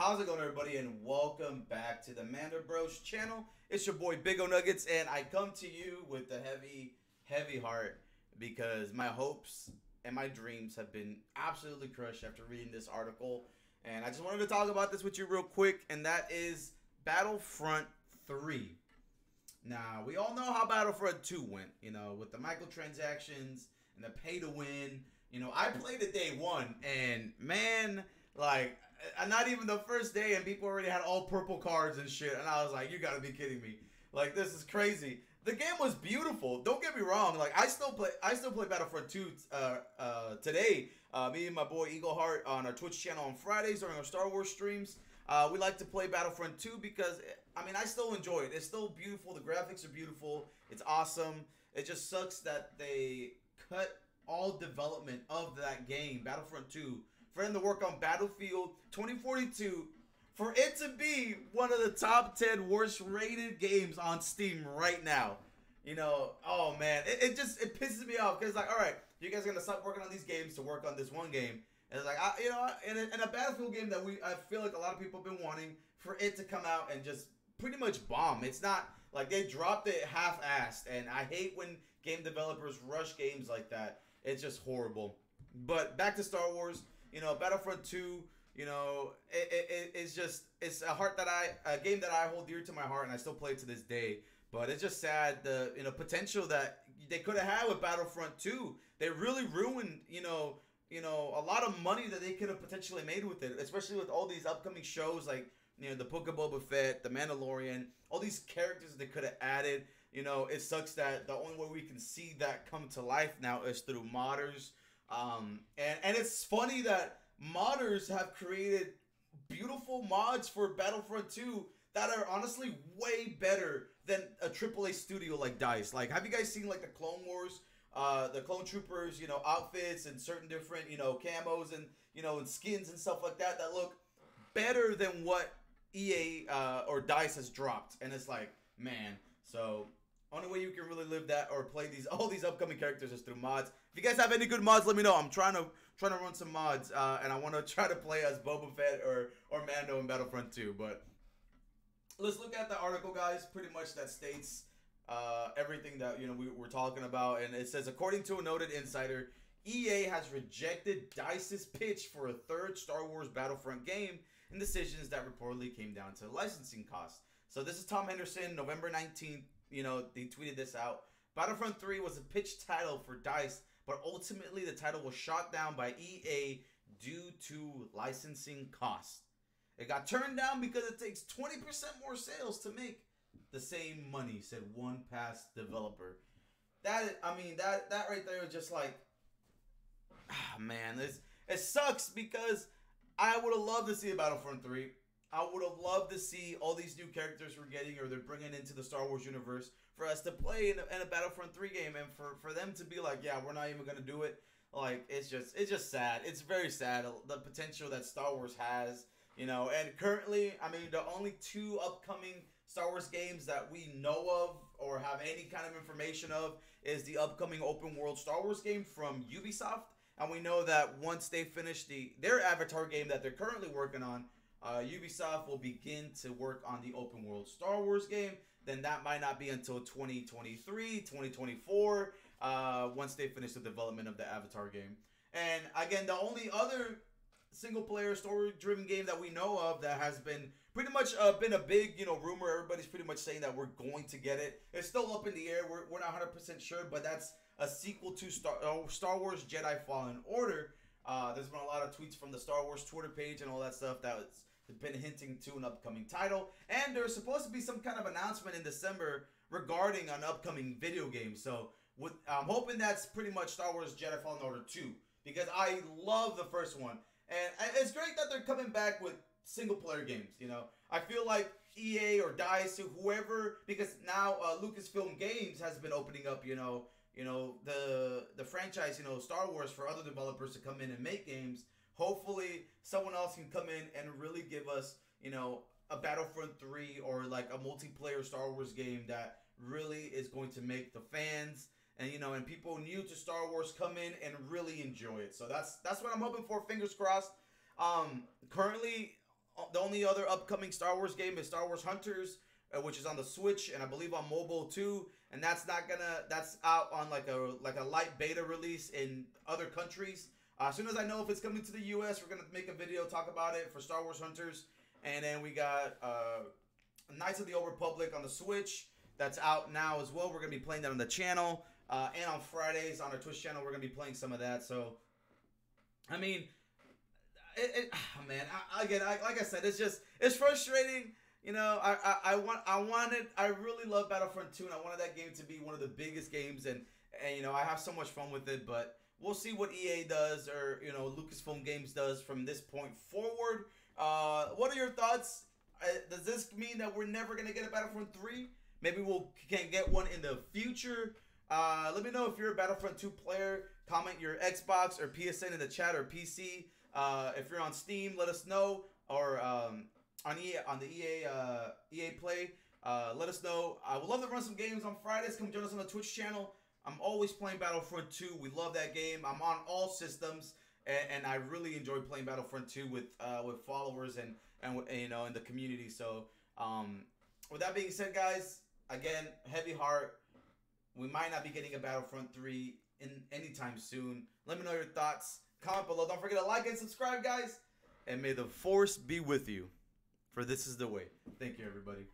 How's it going, everybody? And welcome back to the Mando Bros channel. It's your boy Big O Nuggets, and I come to you with a heavy, heavy heart because my hopes and my dreams have been absolutely crushed after reading this article. And I just wanted to talk about this with you real quick, and that is Battlefront 3. Now, we all know how Battlefront 2 went, you know, with the microtransactions and the pay to win. You know, I played it day one, and man, like, not even the first day, and people already had all purple cards and shit. And I was like, you gotta be kidding me. Like, this is crazy. The game was beautiful. Don't get me wrong. Like, I still play, I still play Battlefront 2 uh, uh, today. Uh, me and my boy Eagle Heart on our Twitch channel on Fridays during our Star Wars streams. Uh, we like to play Battlefront 2 because, I mean, I still enjoy it. It's still beautiful. The graphics are beautiful. It's awesome. It just sucks that they cut all development of that game, Battlefront 2, for them to work on Battlefield 2042 for it to be one of the top 10 worst rated games on Steam right now. You know, oh man, it, it just it pisses me off because like, all right, you guys are gonna stop working on these games to work on this one game, and it's like, I, you know, in a, a Battlefield game that we I feel like a lot of people have been wanting for it to come out and just pretty much bomb. It's not like they dropped it half-assed, and I hate when game developers rush games like that. It's just horrible. But back to Star Wars, you know, Battlefront 2, you know, it, it, it's just it's a heart that I a game that I hold dear to my heart, and I still play it to this day. But it's just sad the you know potential that they could have had with Battlefront 2. They really ruined you know you know a lot of money that they could have potentially made with it, especially with all these upcoming shows like you know the Book of Boba Fett, the Mandalorian, all these characters they could have added. You know, it sucks that the only way we can see that come to life now is through modders. Um, and and it's funny that modders have created beautiful mods for Battlefront 2 that are honestly way better than a AAA studio like DICE. Like, have you guys seen like the Clone Wars, uh, the Clone Troopers, you know, outfits and certain different, you know, camos and you know and skins and stuff like that that look better than what EA uh, or DICE has dropped, and it's like, man. So only way you can really live that or play these all these upcoming characters is through mods. If you guys have any good mods, let me know. I'm trying to trying to run some mods, uh, and I want to try to play as Boba Fett or or Mando in Battlefront 2. But let's look at the article, guys. Pretty much that states uh, everything that you know we were talking about, and it says according to a noted insider, EA has rejected Dice's pitch for a third Star Wars Battlefront game, and decisions that reportedly came down to licensing costs. So this is Tom Henderson, November 19th you know, they tweeted this out. Battlefront 3 was a pitch title for DICE, but ultimately the title was shot down by EA due to licensing costs. It got turned down because it takes 20% more sales to make the same money, said one past developer. That I mean that that right there is just like ah man, this it sucks because I would have loved to see a Battlefront 3. I would have loved to see all these new characters we're getting or they're bringing into the Star Wars universe for us to play in a, in a Battlefront 3 game and for, for them to be like, yeah, we're not even going to do it. Like, it's just, it's just sad. It's very sad. Uh, the potential that Star Wars has, you know, and currently, I mean, the only two upcoming Star Wars games that we know of or have any kind of information of is the upcoming open world Star Wars game from Ubisoft. And we know that once they finish the their Avatar game that they're currently working on, uh, Ubisoft will begin to work on the open world Star Wars game. Then that might not be until 2023, 2024, uh, once they finish the development of the Avatar game. And again, the only other single player story driven game that we know of that has been pretty much uh, been a big you know rumor everybody's pretty much saying that we're going to get it it's still up in the air we're, we're not 100% sure but that's a sequel to star, uh, star wars jedi fallen order uh, there's been a lot of tweets from the star wars twitter page and all that stuff that's been hinting to an upcoming title, and there's supposed to be some kind of announcement in December regarding an upcoming video game. So with, I'm hoping that's pretty much Star Wars Jedi Fallen Order 2 because I love the first one, and it's great that they're coming back with single player games. You know, I feel like EA or Dice or whoever because now uh, Lucasfilm Games has been opening up. You know, you know the the franchise. You know, Star Wars for other developers to come in and make games hopefully someone else can come in and really give us, you know, a Battlefront 3 or like a multiplayer Star Wars game that really is going to make the fans and you know and people new to Star Wars come in and really enjoy it. So that's that's what I'm hoping for. Fingers crossed. Um, currently the only other upcoming Star Wars game is Star Wars Hunters, uh, which is on the Switch and I believe on mobile too. And that's not gonna that's out on like a like a light beta release in other countries. Uh, as soon as I know if it's coming to the U.S., we're gonna make a video talk about it for Star Wars Hunters. And then we got uh, Knights of the Old Republic on the Switch. That's out now as well. We're gonna be playing that on the channel. Uh, and on Fridays on our Twitch channel, we're gonna be playing some of that. So, I mean, it, it oh man, I, again, I, like I said, it's just it's frustrating. You know, I, I, I want I wanted I really love Battlefront 2 and I wanted that game to be one of the biggest games and and you know I have so much fun with it, but we'll see what EA does or you know Lucasfilm Games does from this point forward. Uh, what are your thoughts? Uh, does this mean that we're never gonna get a Battlefront 3? Maybe we'll can get one in the future. Uh, let me know if you're a Battlefront 2 player. Comment your Xbox or PSN in the chat or PC. Uh, if you're on Steam, let us know. Or um, on EA on the EA uh, EA Play, uh, let us know. I would love to run some games on Fridays. Come join us on the Twitch channel. I'm always playing Battlefront 2. We love that game. I'm on all systems, and, and I really enjoy playing Battlefront 2 with uh, with followers and, and you know in the community. So um, with that being said, guys, again, heavy heart. We might not be getting a Battlefront 3 in anytime soon. Let me know your thoughts. Comment below. Don't forget to like and subscribe, guys. And may the force be with you. For this is the way. Thank you, everybody.